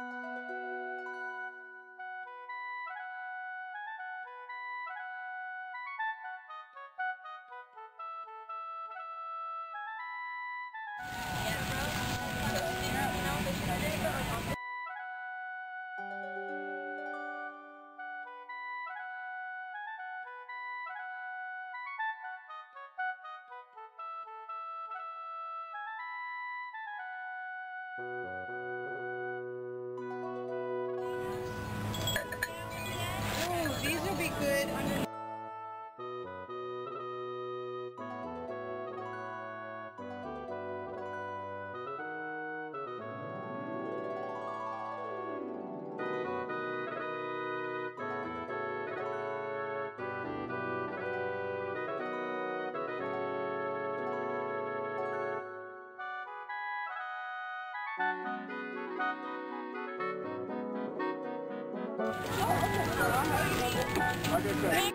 Ooh, these will be good under Thank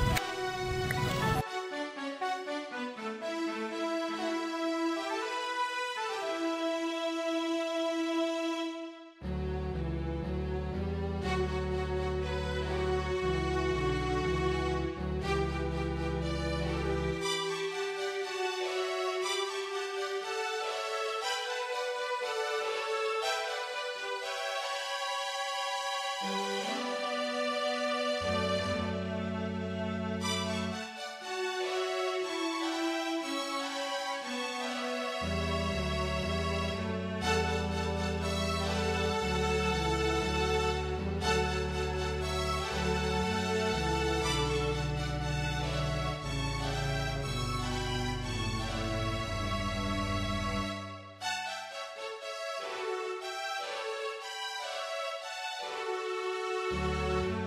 Música